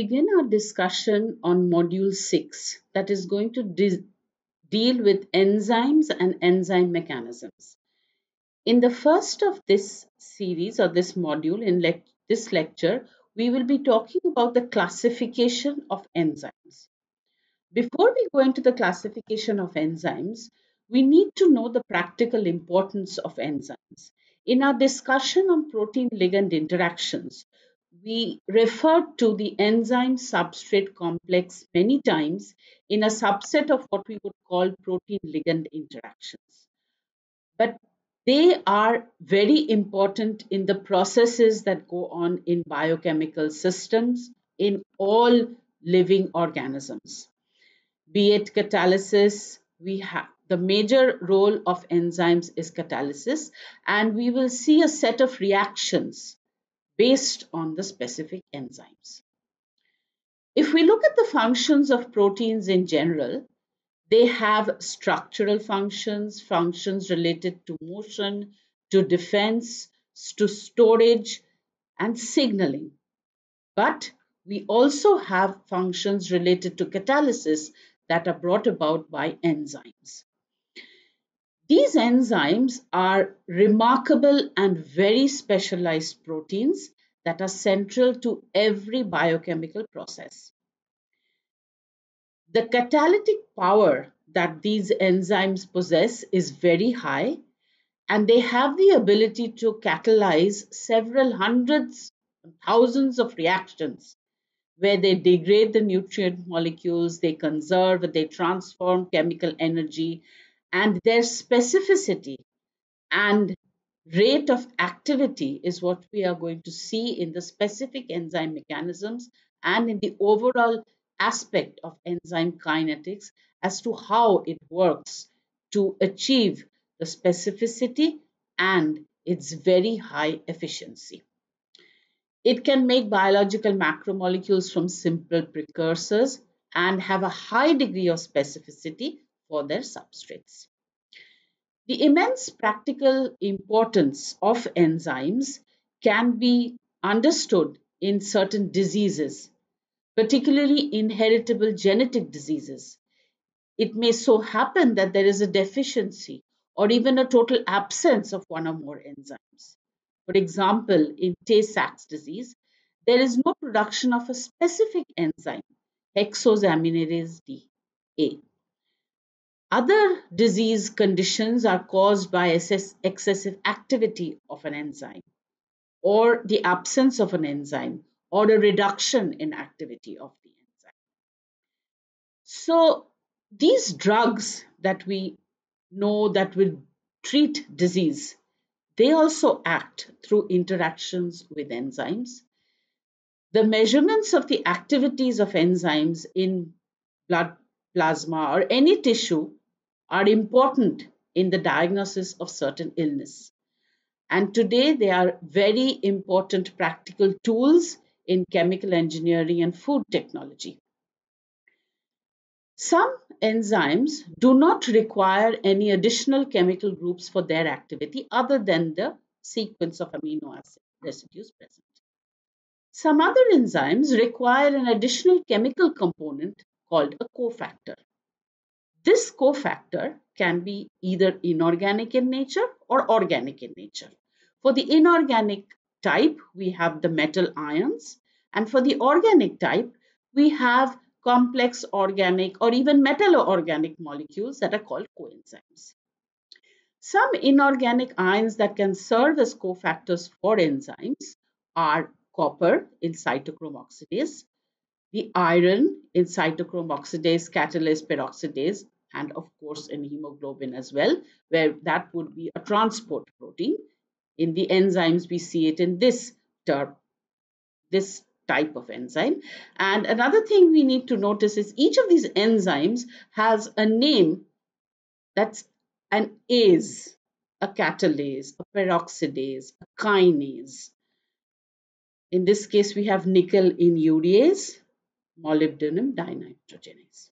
begin our discussion on module 6 that is going to de deal with enzymes and enzyme mechanisms. In the first of this series or this module in le this lecture, we will be talking about the classification of enzymes. Before we go into the classification of enzymes, we need to know the practical importance of enzymes. In our discussion on protein ligand interactions, we referred to the enzyme substrate complex many times in a subset of what we would call protein ligand interactions. But they are very important in the processes that go on in biochemical systems in all living organisms. Be it catalysis, we have the major role of enzymes is catalysis and we will see a set of reactions based on the specific enzymes. If we look at the functions of proteins in general, they have structural functions, functions related to motion, to defense, to storage, and signaling. But we also have functions related to catalysis that are brought about by enzymes. These enzymes are remarkable and very specialized proteins that are central to every biochemical process. The catalytic power that these enzymes possess is very high and they have the ability to catalyze several hundreds, thousands of reactions where they degrade the nutrient molecules, they conserve, they transform chemical energy and their specificity and rate of activity is what we are going to see in the specific enzyme mechanisms and in the overall aspect of enzyme kinetics as to how it works to achieve the specificity and its very high efficiency. It can make biological macromolecules from simple precursors and have a high degree of specificity for their substrates. The immense practical importance of enzymes can be understood in certain diseases, particularly inheritable genetic diseases. It may so happen that there is a deficiency or even a total absence of one or more enzymes. For example, in Tay-Sachs disease, there is no production of a specific enzyme, hexosaminidase D, A. Other disease conditions are caused by excessive activity of an enzyme or the absence of an enzyme or a reduction in activity of the enzyme. So these drugs that we know that will treat disease, they also act through interactions with enzymes. The measurements of the activities of enzymes in blood plasma or any tissue are important in the diagnosis of certain illness. And today they are very important practical tools in chemical engineering and food technology. Some enzymes do not require any additional chemical groups for their activity other than the sequence of amino acid residues present. Some other enzymes require an additional chemical component called a cofactor. This cofactor can be either inorganic in nature or organic in nature. For the inorganic type, we have the metal ions. And for the organic type, we have complex organic or even metallo-organic molecules that are called coenzymes. Some inorganic ions that can serve as cofactors for enzymes are copper in cytochrome oxidase, the iron in cytochrome oxidase, catalase, peroxidase, and of course in hemoglobin as well, where that would be a transport protein. In the enzymes, we see it in this term, this type of enzyme. And another thing we need to notice is each of these enzymes has a name that's an ase, a catalase, a peroxidase, a kinase. In this case, we have nickel in urease, molybdenum dinitrogenase.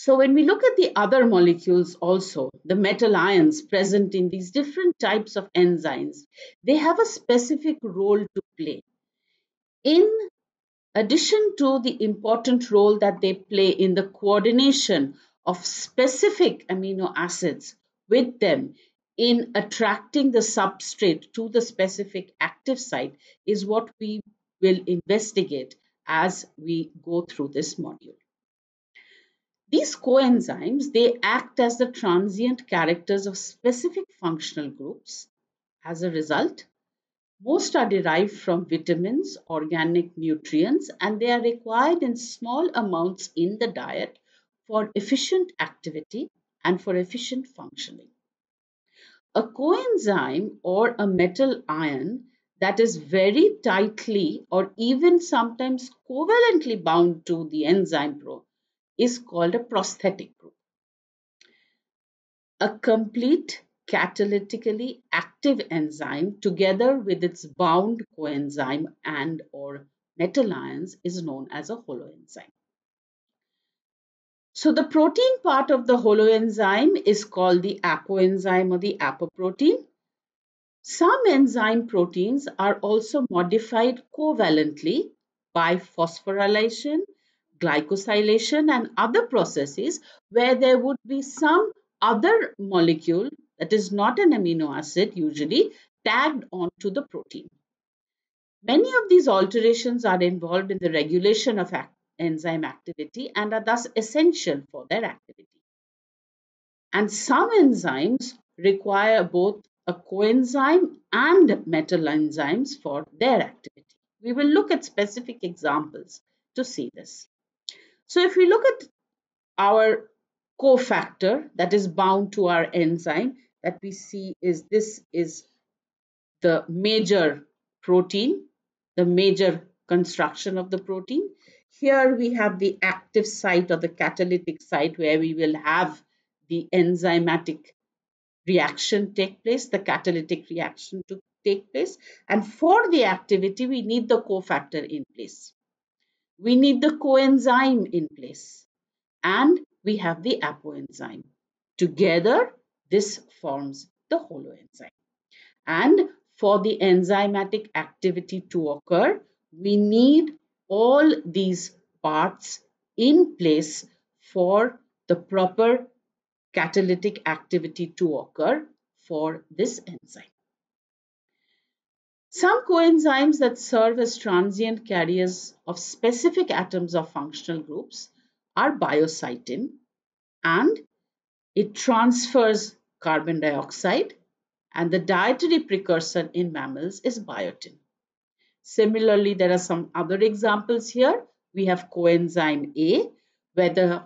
So when we look at the other molecules also, the metal ions present in these different types of enzymes, they have a specific role to play. In addition to the important role that they play in the coordination of specific amino acids with them in attracting the substrate to the specific active site is what we will investigate as we go through this module. These coenzymes, they act as the transient characters of specific functional groups. As a result, most are derived from vitamins, organic nutrients, and they are required in small amounts in the diet for efficient activity and for efficient functioning. A coenzyme or a metal ion that is very tightly or even sometimes covalently bound to the enzyme pro is called a prosthetic group. A complete catalytically active enzyme together with its bound coenzyme and or metal ions is known as a holoenzyme. So the protein part of the holoenzyme is called the apoenzyme or the apoprotein. Some enzyme proteins are also modified covalently by phosphorylation glycosylation and other processes where there would be some other molecule that is not an amino acid usually tagged onto the protein. Many of these alterations are involved in the regulation of enzyme activity and are thus essential for their activity. And some enzymes require both a coenzyme and metal enzymes for their activity. We will look at specific examples to see this. So if we look at our cofactor that is bound to our enzyme that we see is this is the major protein, the major construction of the protein. Here we have the active site or the catalytic site where we will have the enzymatic reaction take place, the catalytic reaction to take place. And for the activity, we need the cofactor in place we need the coenzyme in place and we have the apoenzyme. Together, this forms the holoenzyme. And for the enzymatic activity to occur, we need all these parts in place for the proper catalytic activity to occur for this enzyme. Some coenzymes that serve as transient carriers of specific atoms of functional groups are biocytin and it transfers carbon dioxide and the dietary precursor in mammals is biotin. Similarly, there are some other examples here. We have coenzyme A where the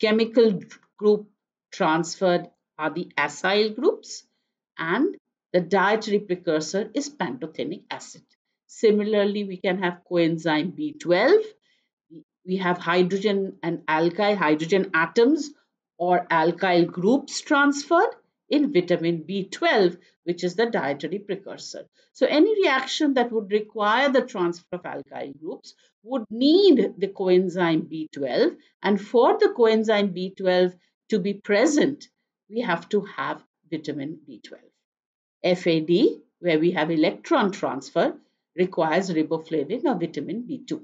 chemical group transferred are the acyl groups and the dietary precursor is pantothenic acid. Similarly, we can have coenzyme B12. We have hydrogen and alkyl hydrogen atoms or alkyl groups transferred in vitamin B12, which is the dietary precursor. So any reaction that would require the transfer of alkyl groups would need the coenzyme B12. And for the coenzyme B12 to be present, we have to have vitamin B12. FAD, where we have electron transfer, requires riboflavin or vitamin B2.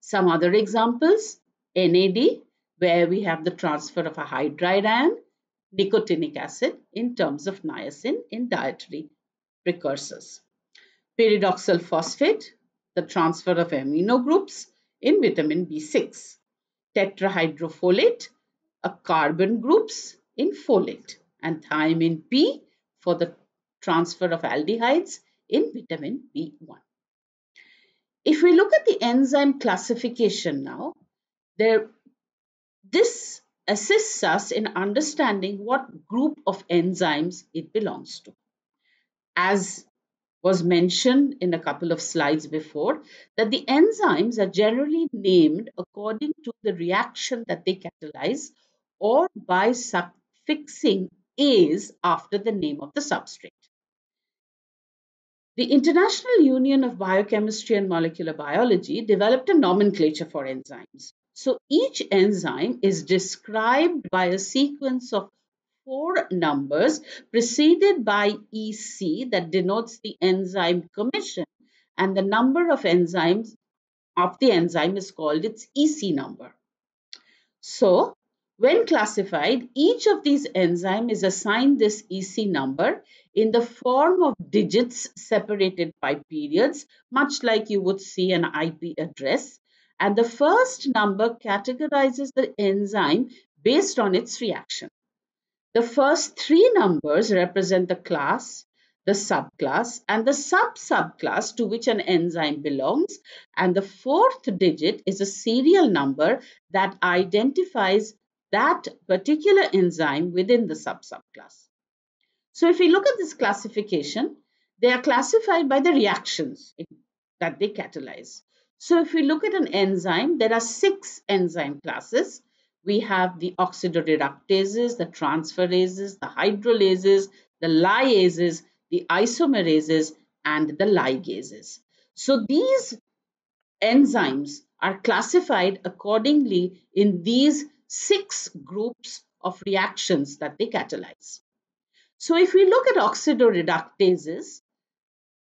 Some other examples, NAD, where we have the transfer of a hydride ion, nicotinic acid in terms of niacin in dietary precursors. Pyridoxal phosphate, the transfer of amino groups in vitamin B6. Tetrahydrofolate, a carbon groups in folate. And thiamine P, for the transfer of aldehydes in vitamin B1. If we look at the enzyme classification now, there, this assists us in understanding what group of enzymes it belongs to. As was mentioned in a couple of slides before, that the enzymes are generally named according to the reaction that they catalyze or by suffixing is after the name of the substrate. The International Union of Biochemistry and Molecular Biology developed a nomenclature for enzymes. So each enzyme is described by a sequence of four numbers preceded by EC that denotes the enzyme commission and the number of enzymes of the enzyme is called its EC number. So, when classified, each of these enzymes is assigned this EC number in the form of digits separated by periods, much like you would see an IP address. And the first number categorizes the enzyme based on its reaction. The first three numbers represent the class, the subclass and the sub-subclass to which an enzyme belongs and the fourth digit is a serial number that identifies that particular enzyme within the sub-subclass. So if we look at this classification, they are classified by the reactions that they catalyze. So if we look at an enzyme, there are six enzyme classes. We have the oxidoreductases, the transferases, the hydrolases, the lyases, the isomerases, and the ligases. So these enzymes are classified accordingly in these six groups of reactions that they catalyze. So if we look at oxidoreductases,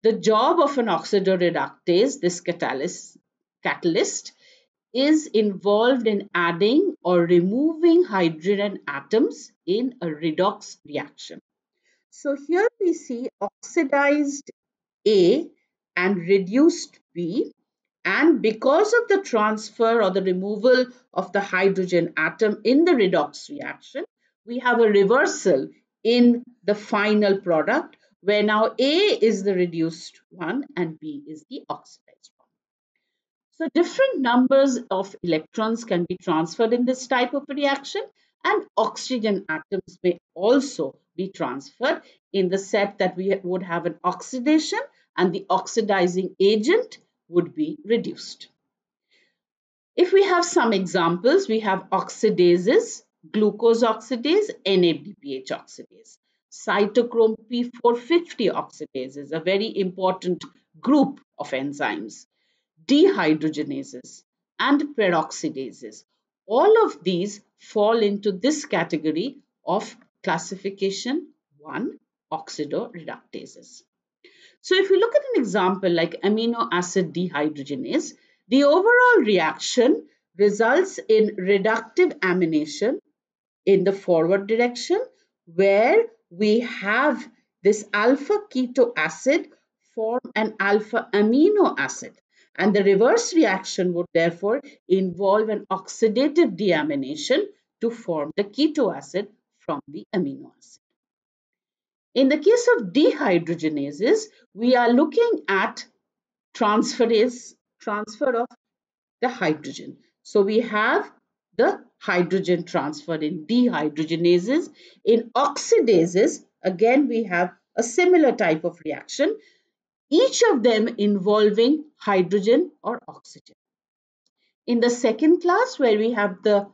the job of an oxidoreductase, this catalyst, catalyst is involved in adding or removing hydrogen atoms in a redox reaction. So here we see oxidized A and reduced B and because of the transfer or the removal of the hydrogen atom in the redox reaction, we have a reversal in the final product where now A is the reduced one and B is the oxidized one. So different numbers of electrons can be transferred in this type of reaction and oxygen atoms may also be transferred in the set that we would have an oxidation and the oxidizing agent would be reduced. If we have some examples, we have oxidases, glucose oxidase, NADPH oxidase. Cytochrome P450 oxidase is a very important group of enzymes. Dehydrogenases and peroxidases. All of these fall into this category of classification 1 oxidoreductases. So if we look at an example like amino acid dehydrogenase, the overall reaction results in reductive amination in the forward direction where we have this alpha keto acid form an alpha amino acid and the reverse reaction would therefore involve an oxidative deamination to form the keto acid from the amino acid. In the case of dehydrogenases, we are looking at transferase, transfer of the hydrogen. So we have the hydrogen transfer in dehydrogenases. In oxidases, again, we have a similar type of reaction, each of them involving hydrogen or oxygen. In the second class, where we have the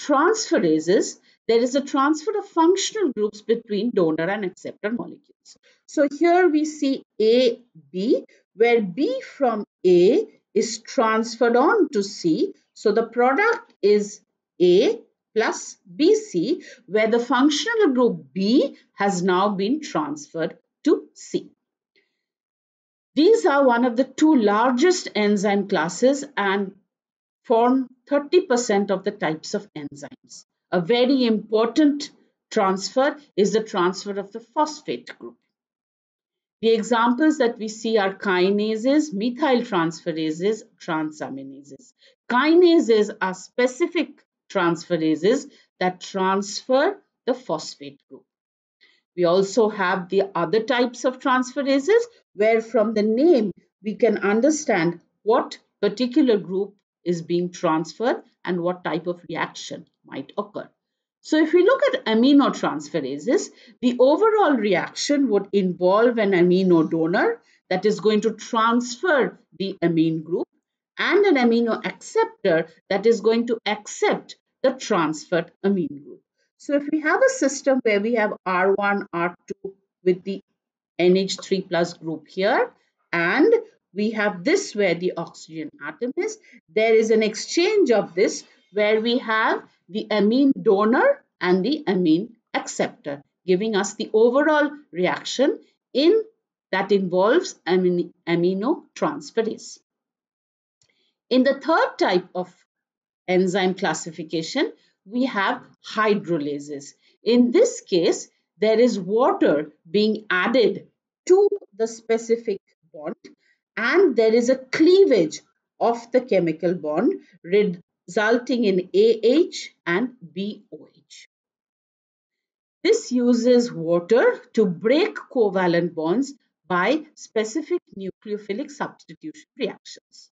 transferases, there is a transfer of functional groups between donor and acceptor molecules. So here we see A, B, where B from A is transferred on to C. So the product is A plus BC, where the functional group B has now been transferred to C. These are one of the two largest enzyme classes and form 30% of the types of enzymes. A very important transfer is the transfer of the phosphate group. The examples that we see are kinases, methyl transferases, transaminases. Kinases are specific transferases that transfer the phosphate group. We also have the other types of transferases where from the name we can understand what particular group is being transferred and what type of reaction might occur. So if we look at aminotransferases, the overall reaction would involve an amino donor that is going to transfer the amine group and an amino acceptor that is going to accept the transferred amine group. So if we have a system where we have R1, R2 with the NH3 plus group here and we have this where the oxygen atom is, there is an exchange of this where we have the amine donor and the amine acceptor, giving us the overall reaction in that involves amino transferase. In the third type of enzyme classification, we have hydrolases. In this case, there is water being added to the specific bond and there is a cleavage of the chemical bond resulting in AH and BOH. This uses water to break covalent bonds by specific nucleophilic substitution reactions.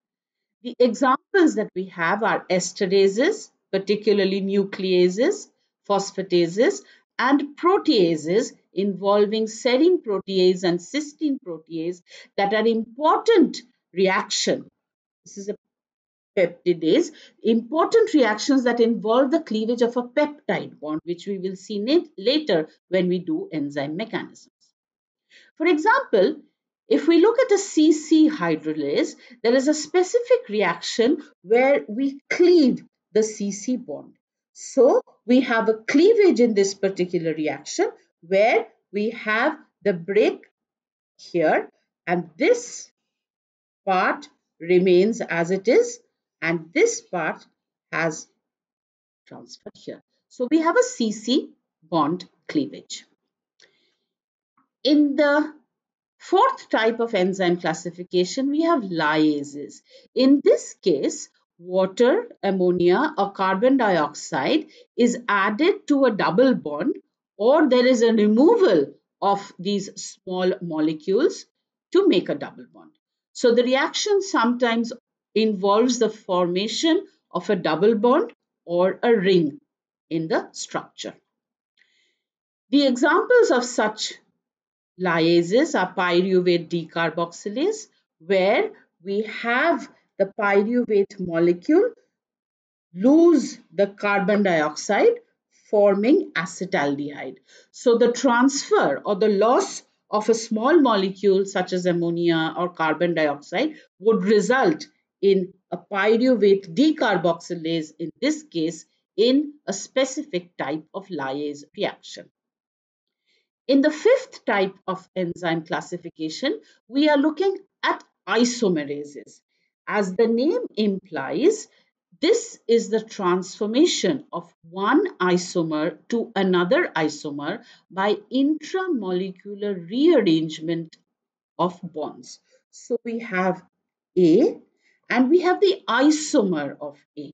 The examples that we have are esterases, particularly nucleases, phosphatases, and proteases involving serine protease and cysteine protease that are important reaction. This is a peptidase, important reactions that involve the cleavage of a peptide bond, which we will see later when we do enzyme mechanisms. For example, if we look at a CC hydrolase, there is a specific reaction where we cleave the CC bond. So we have a cleavage in this particular reaction where we have the break here and this part remains as it is and this part has transferred here. So we have a CC bond cleavage. In the Fourth type of enzyme classification, we have lyases. In this case, water, ammonia or carbon dioxide is added to a double bond or there is a removal of these small molecules to make a double bond. So the reaction sometimes involves the formation of a double bond or a ring in the structure. The examples of such Lyases are pyruvate decarboxylase where we have the pyruvate molecule lose the carbon dioxide forming acetaldehyde. So the transfer or the loss of a small molecule such as ammonia or carbon dioxide would result in a pyruvate decarboxylase in this case in a specific type of lyase reaction. In the fifth type of enzyme classification, we are looking at isomerases. As the name implies, this is the transformation of one isomer to another isomer by intramolecular rearrangement of bonds. So we have A and we have the isomer of A.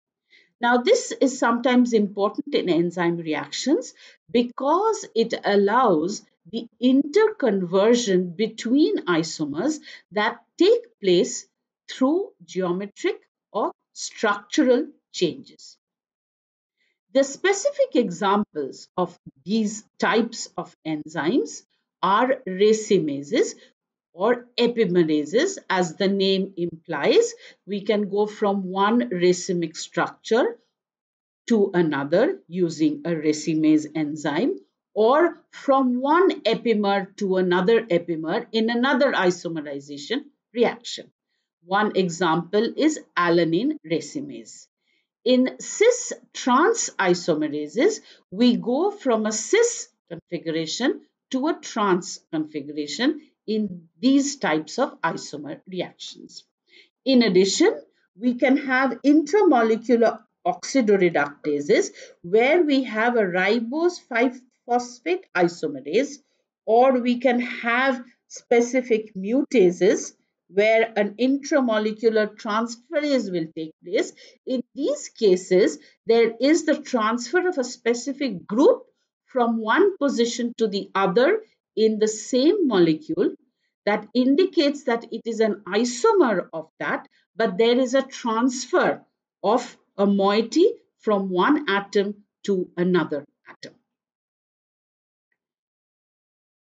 Now, this is sometimes important in enzyme reactions because it allows the interconversion between isomers that take place through geometric or structural changes. The specific examples of these types of enzymes are racemases or epimerases as the name implies. We can go from one racemic structure to another using a racemase enzyme or from one epimer to another epimer in another isomerization reaction. One example is alanine racemase. In cis-trans isomerases, we go from a cis configuration to a trans configuration in these types of isomer reactions. In addition, we can have intramolecular oxidoreductases where we have a ribose 5-phosphate isomerase or we can have specific mutases where an intramolecular transferase will take place. In these cases, there is the transfer of a specific group from one position to the other in the same molecule that indicates that it is an isomer of that, but there is a transfer of a moiety from one atom to another atom.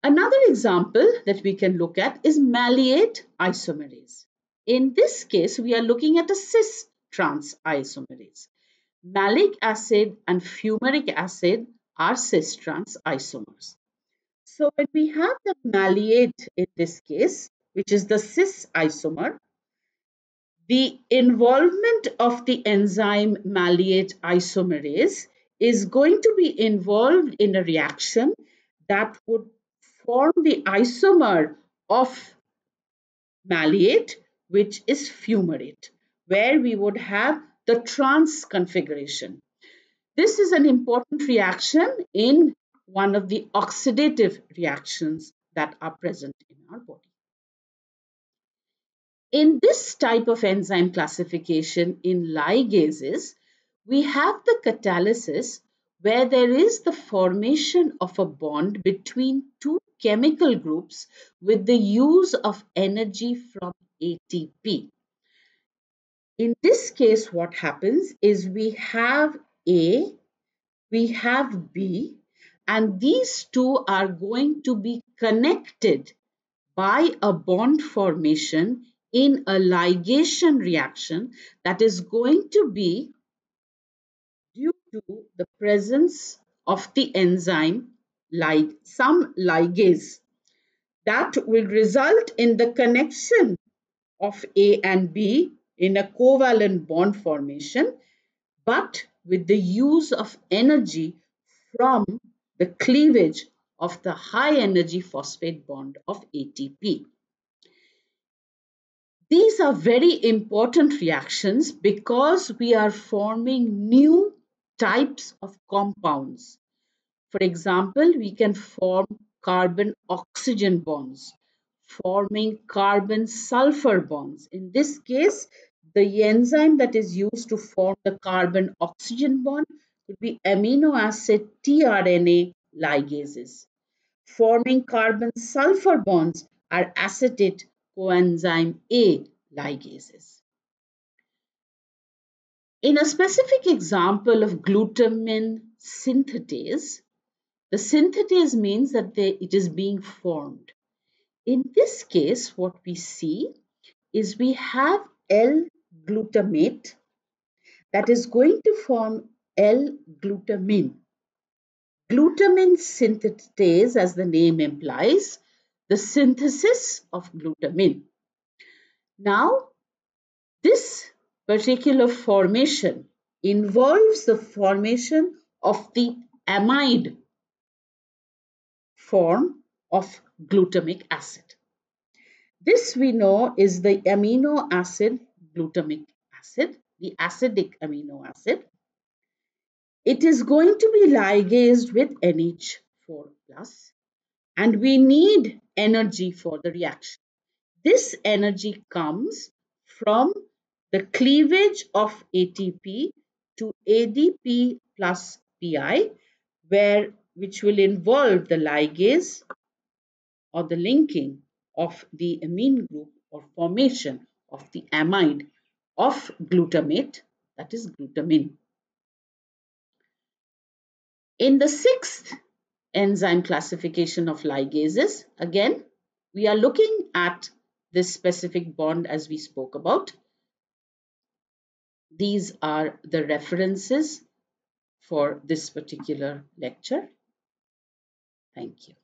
Another example that we can look at is maleate isomerase. In this case, we are looking at a cis-trans isomerase. Malic acid and fumaric acid are cis-trans isomers. So when we have the maleate in this case, which is the cis isomer, the involvement of the enzyme maleate isomerase is going to be involved in a reaction that would form the isomer of maleate, which is fumarate, where we would have the trans configuration. This is an important reaction in one of the oxidative reactions that are present in our body. In this type of enzyme classification in ligases, we have the catalysis where there is the formation of a bond between two chemical groups with the use of energy from ATP. In this case, what happens is we have A, we have B, and these two are going to be connected by a bond formation in a ligation reaction that is going to be due to the presence of the enzyme like some ligase. That will result in the connection of A and B in a covalent bond formation but with the use of energy from the cleavage of the high energy phosphate bond of ATP. These are very important reactions because we are forming new types of compounds. For example, we can form carbon-oxygen bonds, forming carbon-sulfur bonds. In this case, the enzyme that is used to form the carbon-oxygen bond would be amino acid tRNA ligases. Forming carbon-sulfur bonds are acetate coenzyme A ligases. In a specific example of glutamine synthetase, the synthetase means that they, it is being formed. In this case, what we see is we have L-glutamate that is going to form L-glutamine. Glutamine synthetase, as the name implies, the synthesis of glutamine. Now, this particular formation involves the formation of the amide form of glutamic acid. This we know is the amino acid glutamic acid, the acidic amino acid. It is going to be ligased with NH4 plus and we need energy for the reaction. This energy comes from the cleavage of ATP to ADP plus PI, where, which will involve the ligase or the linking of the amine group or formation of the amide of glutamate, that is glutamine. In the sixth enzyme classification of ligases. Again, we are looking at this specific bond as we spoke about. These are the references for this particular lecture. Thank you.